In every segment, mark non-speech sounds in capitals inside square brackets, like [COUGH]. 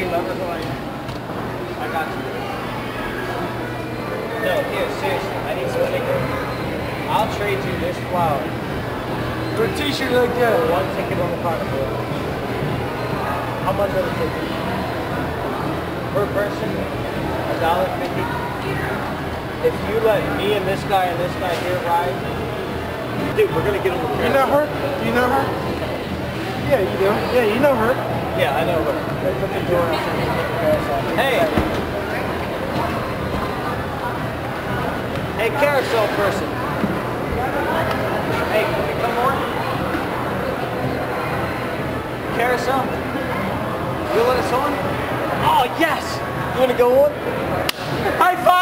whoever who I am. I got you. No, here, seriously, I need some sticker. I'll trade you this flower For a t-shirt like for that. one ticket on the carnival. How much are the tickets? Per person, a dollar fifty. If you let me and this guy and this guy here ride, dude, we're gonna get on the You know her? You know her? Yeah, you do. Yeah, you know her. Yeah, I know her. They put the door outside and put the grass on. Hey! Hey, carousel person. Hey, can we come on? Carousel? You let us on? Oh, yes! You want to go on? High five!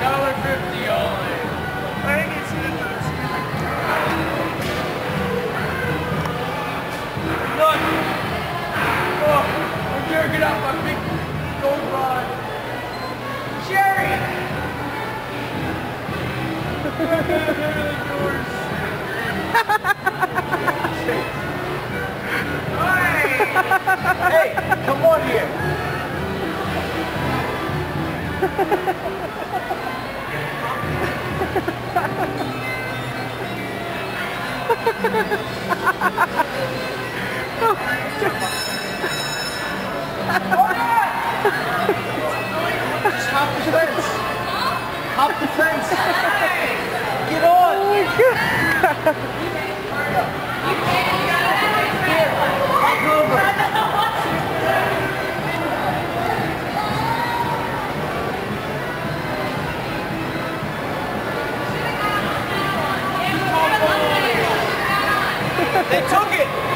Dollar fifty. I hop the fence. Hop the fence. Get on. Oh Here, They took it.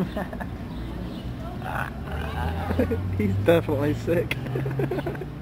[LAUGHS] He's definitely sick. [LAUGHS]